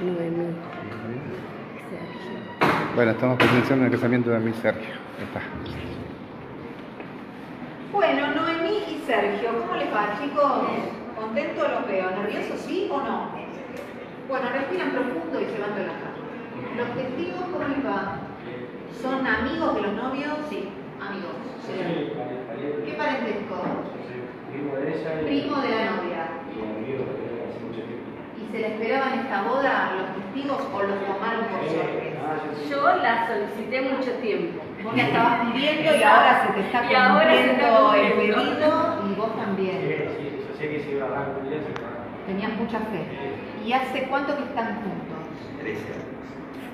Noemí. Sergio. Bueno, estamos presenciando el casamiento de mi Sergio. Ahí está. Bueno, Noemí y Sergio, ¿cómo les va, chicos? ¿Contentos los veo? ¿Nerviosos sí o no? Bueno, respiran profundo y se van relajando. ¿Los testigos cómo les va? ¿Son amigos de los novios? Sí, amigos. Sí. ¿Qué parentesco? Primo de ella y Primo de la novia. y amigo de hace mucho tiempo. ¿Y se le esperaban esta boda los testigos o los tomaron por sorpresa? Ah, yo sí. La solicité mucho tiempo. Vos la estabas pidiendo y ahora se te está cumpliendo el pedido y vos Sí, también. sí, yo sé que se iba a dar un día. Tenías mucha fe. ¿Y hace cuánto que están juntos?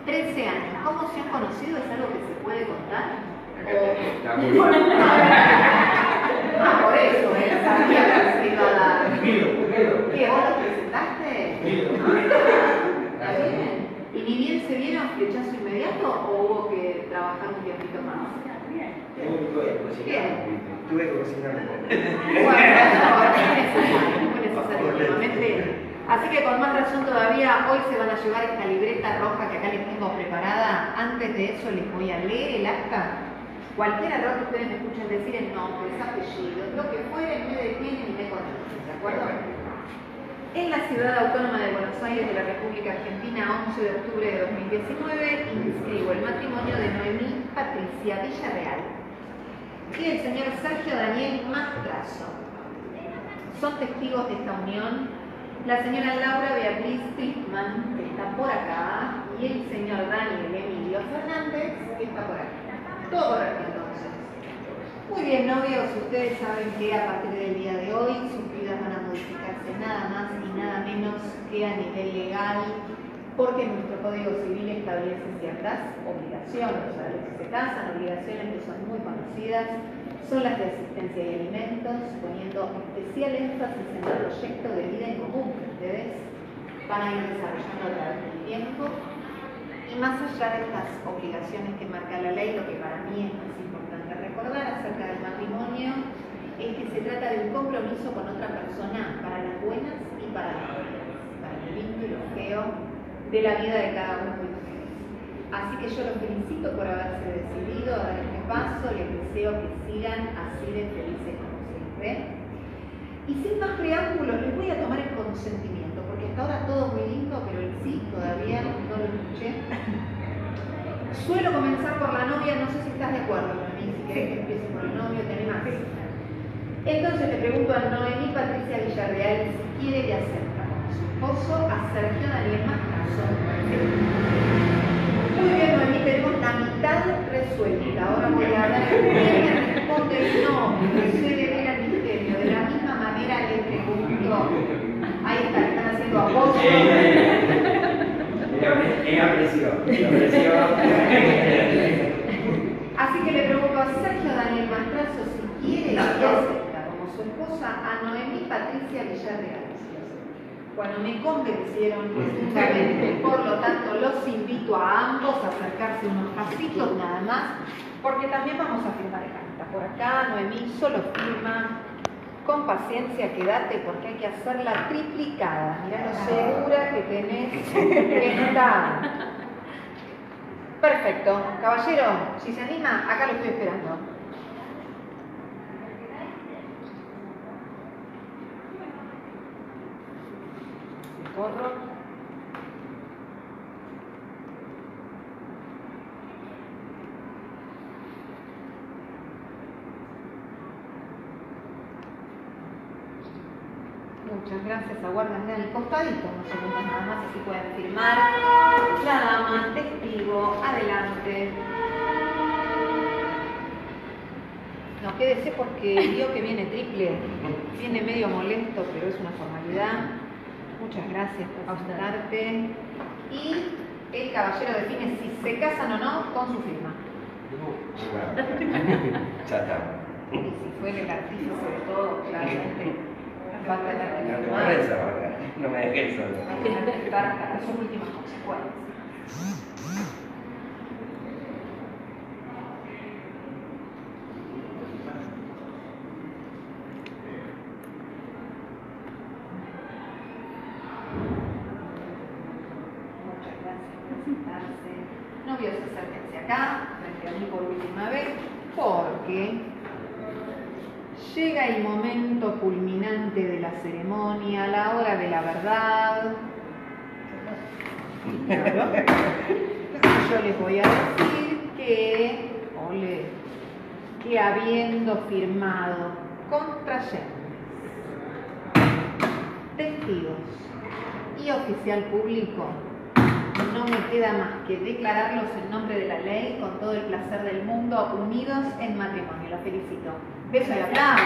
13 años. ¿Cómo se han conocido? ¿Es algo que se puede contar? Está muy O- bien. Ah, por eso, ¿eh? Sabía que se iba a dar. Pido, pido. ¿Qué? ¿Vos lo presentaste? Pido. Está bien. ¿Y ni bien se vieron flechazo inmediato o hubo que cocinar. Tuve que cocinar un poco. Bueno, no, necesario. Así que con más razón todavía, hoy se van a llevar esta libreta roja que acá les tengo preparada. Antes de eso les voy a leer el acta. Cualquier error que ustedes me escuchen decir en nombres, apellidos, lo que fuere, me detienen y me conocen, ¿de acuerdo? En la ciudad autónoma de Buenos Aires de la República Argentina, 11 de octubre de 2019, inscribo el matrimonio de Noemí Patricia Villarreal y el señor Sergio Daniel Mastrazo. Son testigos de esta unión la señora Laura Beatriz Clipman, que está por acá, y el señor Daniel Emilio Fernández, que está por acá. Todo correcto entonces. Muy bien, novios, ustedes saben que a partir del día de hoy sus vidas van a nada más y nada menos que a nivel legal, porque nuestro Código Civil establece ciertas obligaciones. A los que se casan, obligaciones que son muy conocidas, son las de asistencia y alimentos, poniendo especial énfasis en el proyecto de vida en común que ustedes van a ir desarrollando a través del tiempo. Y más allá de estas obligaciones que marca la ley, lo que para mí es más importante recordar acerca del matrimonio es que se trata de un compromiso con otra persona para las buenas y para las malas, para lo lindo y lo feo de la vida de cada uno de ustedes. Así que yo los felicito por haberse decidido a dar este paso, les deseo que sigan así de felices como siempre. Y sin más preámbulos, les voy a tomar el consentimiento, porque hasta ahora todo muy lindo, pero el sí todavía no lo escuché. Suelo comenzar por la novia, no sé si estás de acuerdo, Noemí, si querés que empiece por el novio, tenés más. Entonces le pregunto a Noemí Patricia Villarreal si quiere que acepta como su esposo a Sergio Daniel Mastrazo. Muy bien, Noemí, tenemos la mitad resuelta. Ahora voy a dar el me responde no, se devela el misterio. De la misma manera le pregunto. Ahí está, están haciendo apoyo. Ella apreció. Ella apreció. Así que le pregunto a Sergio Daniel Mastrazo si quiere como su esposa a Noemí Patricia Villarreal. Bueno, me convencieron profundamente, por lo tanto los invito a ambos a acercarse unos pasitos nada más, porque también vamos a firmar el acta. Por acá, Noemí solo firma, con paciencia, quédate porque hay que hacerla triplicada. Mirá lo segura que tenés que estar. Perfecto. Caballero, si se anima, acá lo estoy esperando. Muchas gracias, aguardan en el costadito, unos segundos nada más, así pueden firmar. La dama, testigo, adelante. No, quédese porque vio que viene triple, viene medio molesto, pero es una formalidad. Muchas gracias por ausentarte. Y el caballero define si se casan o no con su firma. Ya está. Y si fue el artífice de todo, claramente va a tener que firmar. No me dejes solo. Hay que respetar hasta sus últimas consecuencias. Novios, acérquense acá, frente a mí por última vez, porque llega el momento culminante de la ceremonia, la hora de la verdad. Yo les voy a decir que, ole, que habiendo firmado contrayentes, testigos y oficial público, no me queda más que declararlos en nombre de la ley con todo el placer del mundo, unidos en matrimonio. Los felicito. Beso y aplauso.